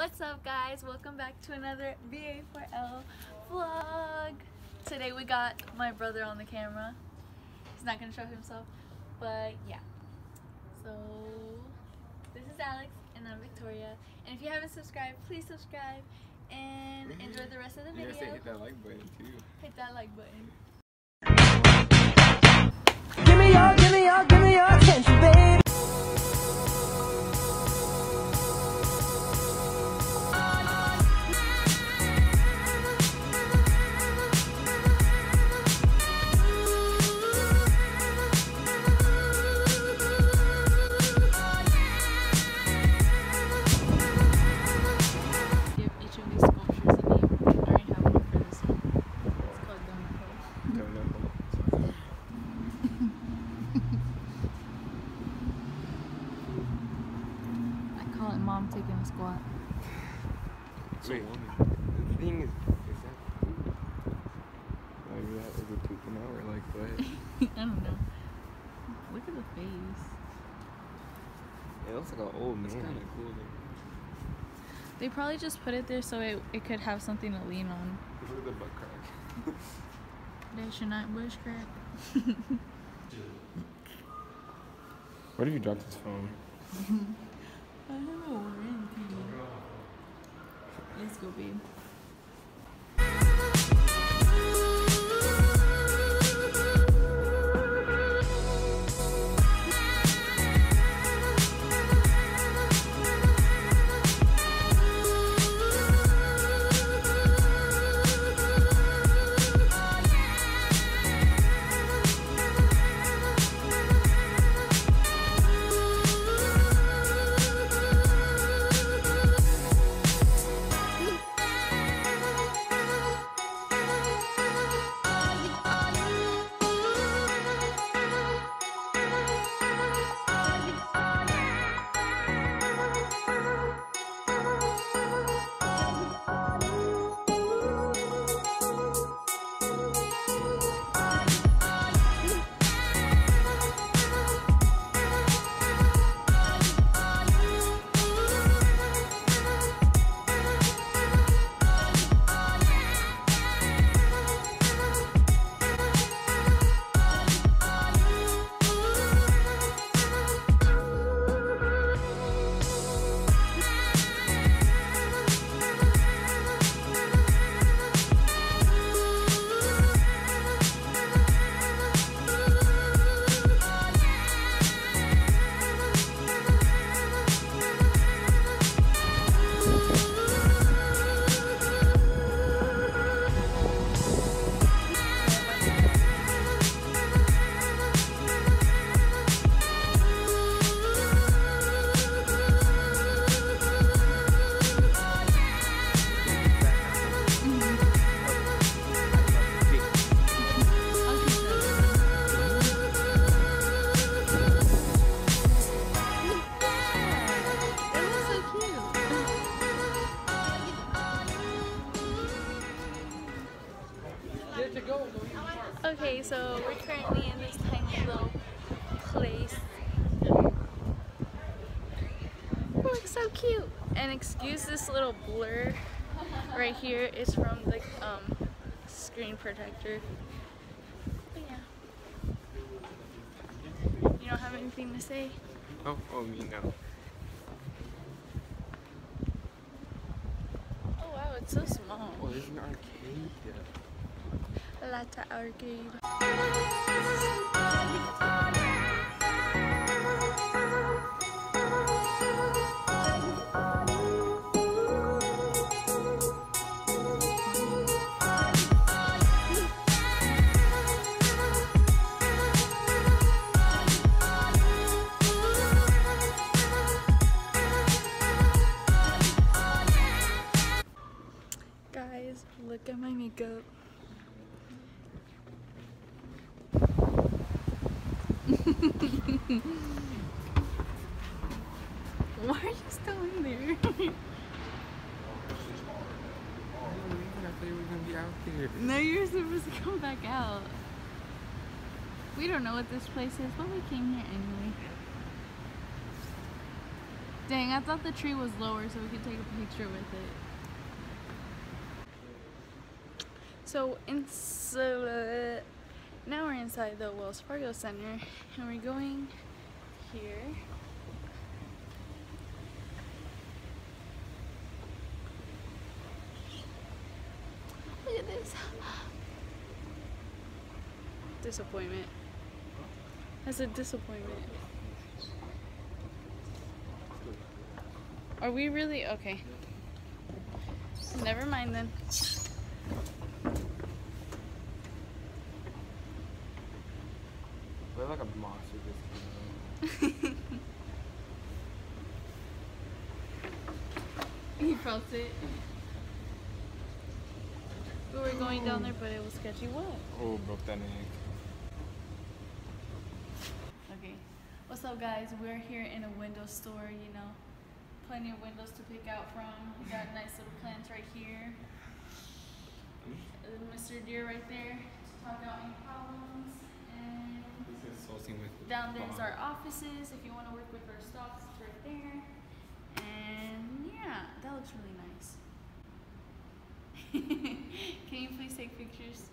What's up guys? Welcome back to another VA4L vlog. Today we got my brother on the camera. He's not gonna show himself, but yeah. So this is Alex and I'm Victoria. And if you haven't subscribed, please subscribe and enjoy the rest of the You video. gotta say hit that like button too. Hit that like button. Wait, the thing is, is that poop? Like that is it pooping out or like what? I don't know. Look at the face. It looks like an old man. It's kind of cool though. They probably just put it there so it, it could have something to lean on. Look at the butt crack. That should not bush crack. What if you dropped his phone? I don't know where anything. Let's go, babe. So cute. And excuse this little blur right here. It's from the um, screen protector. But yeah. You don't have anything to say? Oh, oh, me no. Oh wow, it's so small. Oh, there's an arcade. Latta Arcade. no, you're supposed to come back out. We don't know what this place is, but we came here anyway. Dang, I thought the tree was lower so we could take a picture with it. So, in, so uh, now we're inside the Wells Fargo Center and we're going here. This. Disappointment. That's a disappointment. Are we really? Okay. Never mind then. We're like a monster just he felt it. We were going down there, but it was sketchy. What? Oh, broke that neck. Okay. What's up, guys? We're here in a window store, you know. Plenty of windows to pick out from. We got nice little plants right here. Uh, Mr. Deer right there to talk out any problems. And This is Soulsing with down there's our offices. If you want to work with our stocks, it's right there. And yeah, that looks really nice. Can you please take pictures?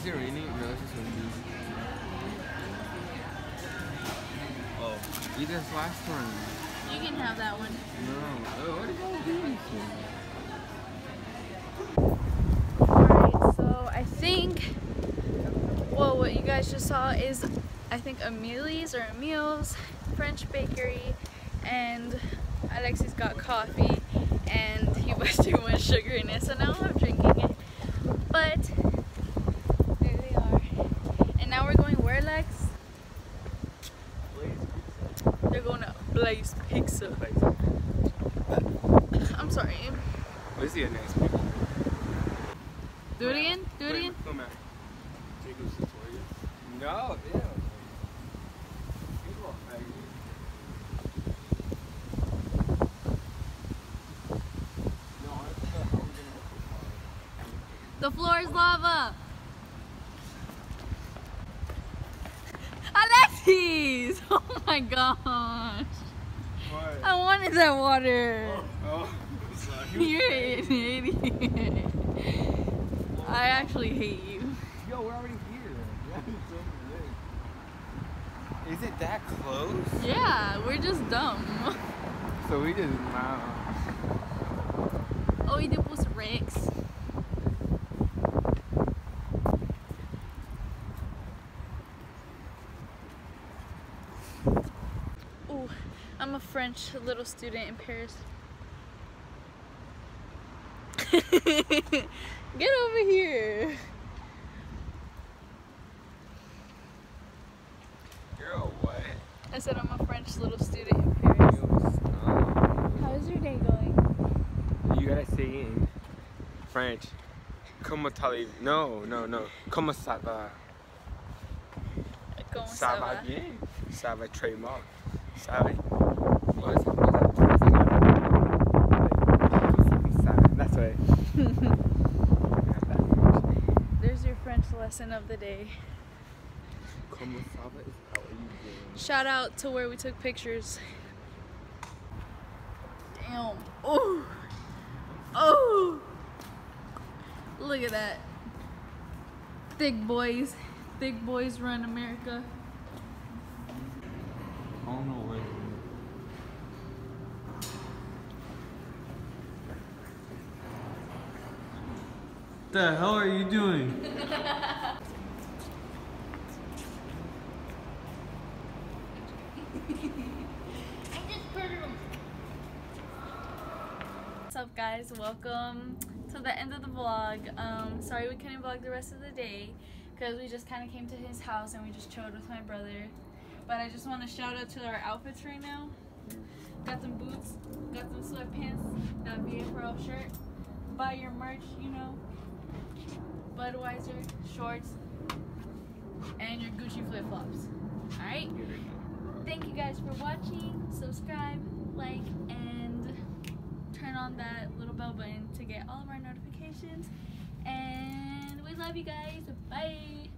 Is it raining? No, it's just windy. Oh, eat this last one. You can have that one. No. Oh, what are you doing? Alright, so I think, well, what you guys just saw is, I think, Amélie's or Emil's French Bakery, and Alexis got coffee, and he was too much sugar in it, so now I'm drinking it. But, there they are. And now we're going where, Lex? They're going to Blaze Pizza. I'm sorry. Let's see a nice picture. Do it again? Do it Wait, again? Come out. Jacob's tutorial. No, ew. People are faggots. No, I think that- how we gonna open The floor is lava. Alexis! Oh my gosh. What? I wanted that water. Oh, oh sorry. You're an idiot. I actually hate you. Yo, we're already here. Is it that close? Yeah, we're just dumb. So we just wow. Oh, Oedipus Rex. Ooh, I'm a French little student in Paris. Get over here. Girl, what? I said I'm a French little student in Paris. Yo, stop. How's your day going? You gotta say in French. Comment allez No, no, no. Comment ça va? Comment Ça ça va va? bien. Ça va très mal. Ça va. What is it? What is it? Ça va. That's right. There's your French lesson of the day. Comment ça va is how are you doing? Shout out to where we took pictures. Damn. Oh. Oh. Look at that. Thick boys. Thick boys run America. I don't know where. The hell are you doing? What's up guys? Welcome to the end of the vlog. Um, sorry we couldn't vlog the rest of the day because we just kind of came to his house and we just chilled with my brother. But I just want to shout out to our outfits right now. Got some boots, got some sweatpants, that VA4L shirt. Buy your merch, you know. Budweiser, shorts, and your Gucci flip-flops. Alright? Thank you guys for watching. Subscribe, like, and turn on that little bell button to get all of our notifications. And we love you guys. Bye.